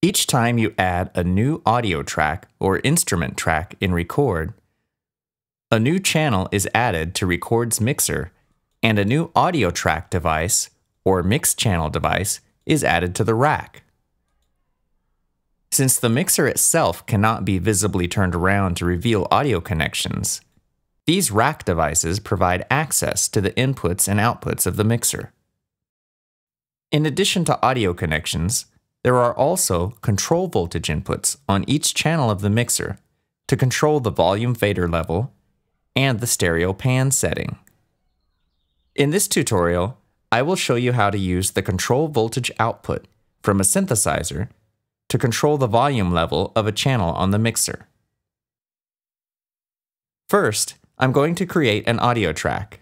Each time you add a new audio track or instrument track in Record, a new channel is added to Record's mixer, and a new audio track device or mix channel device is added to the rack. Since the mixer itself cannot be visibly turned around to reveal audio connections, these rack devices provide access to the inputs and outputs of the mixer. In addition to audio connections, there are also control voltage inputs on each channel of the mixer to control the volume fader level and the stereo pan setting. In this tutorial, I will show you how to use the control voltage output from a synthesizer to control the volume level of a channel on the mixer. First, I'm going to create an audio track.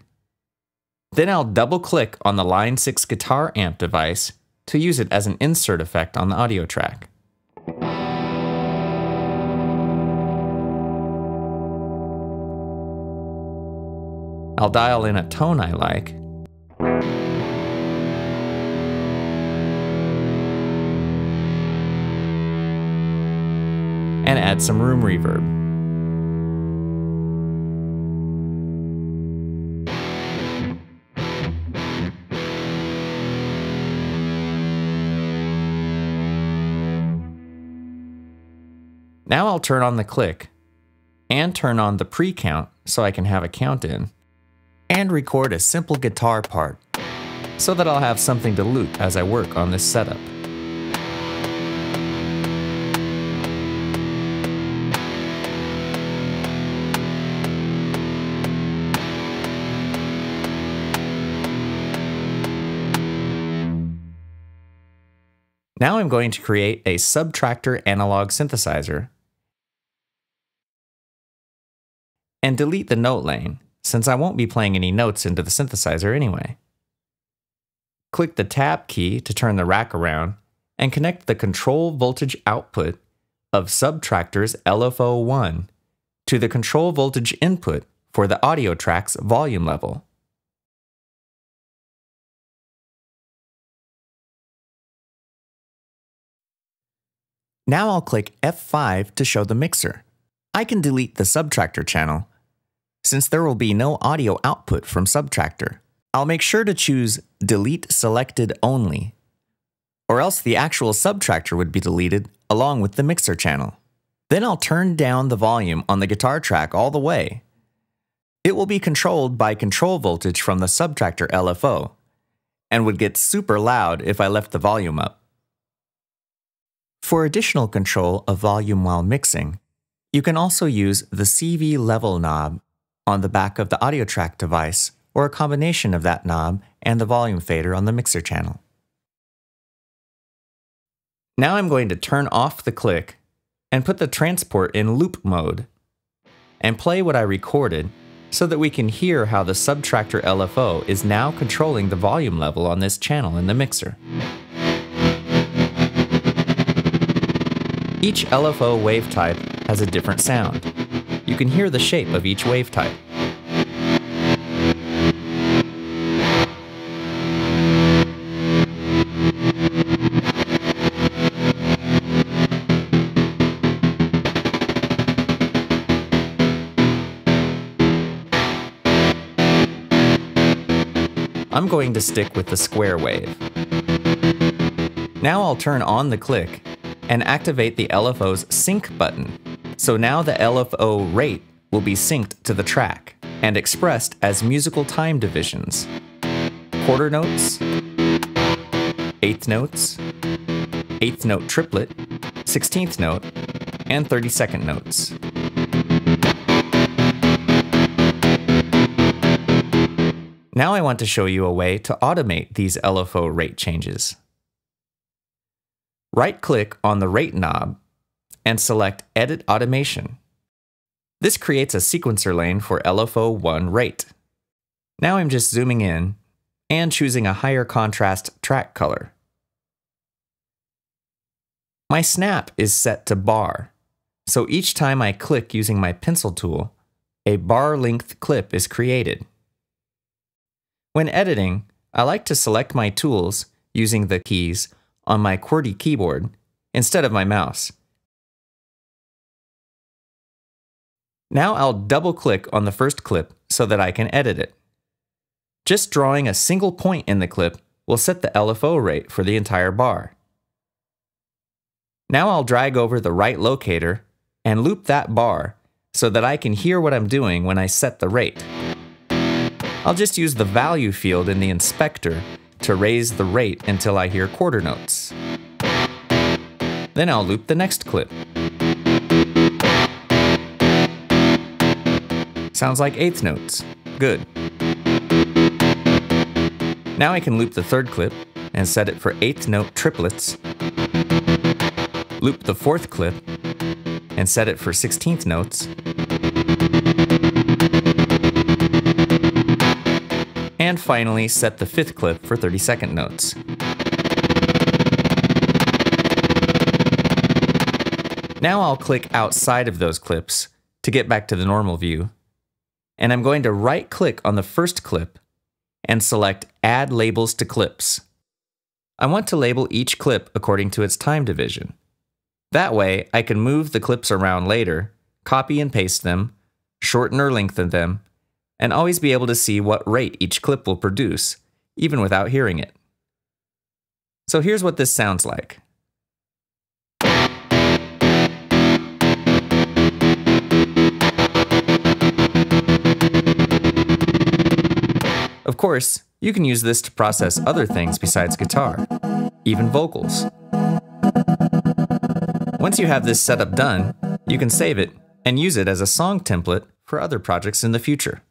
Then I'll double click on the Line 6 guitar amp device to use it as an insert effect on the audio track. I'll dial in a tone I like and add some room reverb. Now I'll turn on the click and turn on the pre-count so I can have a count in and record a simple guitar part so that I'll have something to loop as I work on this setup. Now I'm going to create a subtractor analog synthesizer and delete the note lane, since I won't be playing any notes into the synthesizer anyway. Click the Tab key to turn the rack around and connect the control voltage output of Subtractor's LFO1 to the control voltage input for the audio track's volume level. Now I'll click F5 to show the mixer. I can delete the Subtractor channel, since there will be no audio output from Subtractor. I'll make sure to choose Delete Selected Only, or else the actual Subtractor would be deleted along with the mixer channel. Then I'll turn down the volume on the guitar track all the way. It will be controlled by control voltage from the Subtractor LFO, and would get super loud if I left the volume up. For additional control of volume while mixing, you can also use the CV level knob on the back of the audio track device or a combination of that knob and the volume fader on the mixer channel. Now I'm going to turn off the click and put the transport in loop mode and play what I recorded so that we can hear how the Subtractor LFO is now controlling the volume level on this channel in the mixer. Each LFO wave type has a different sound. You can hear the shape of each wave type. I'm going to stick with the square wave. Now I'll turn on the click and activate the LFO's sync button. So now the LFO rate will be synced to the track and expressed as musical time divisions. Quarter notes, eighth notes, eighth note triplet, 16th note, and 32nd notes. Now I want to show you a way to automate these LFO rate changes. Right-click on the Rate knob and select Edit Automation. This creates a sequencer lane for LFO1 rate. Now I'm just zooming in and choosing a higher contrast track color. My snap is set to bar, so each time I click using my pencil tool, a bar length clip is created. When editing, I like to select my tools using the keys on my QWERTY keyboard instead of my mouse. Now I'll double click on the first clip so that I can edit it. Just drawing a single point in the clip will set the LFO rate for the entire bar. Now I'll drag over the right locator and loop that bar so that I can hear what I'm doing when I set the rate. I'll just use the value field in the inspector to raise the rate until I hear quarter notes. Then I'll loop the next clip. Sounds like eighth notes. Good. Now I can loop the third clip and set it for eighth note triplets. Loop the fourth clip and set it for 16th notes. And finally, set the fifth clip for 32nd notes. Now I'll click outside of those clips to get back to the normal view. And I'm going to right click on the first clip and select Add Labels to Clips. I want to label each clip according to its time division. That way, I can move the clips around later, copy and paste them, shorten or lengthen them, and always be able to see what rate each clip will produce, even without hearing it. So here's what this sounds like. Of course, you can use this to process other things besides guitar, even vocals. Once you have this setup done, you can save it and use it as a song template for other projects in the future.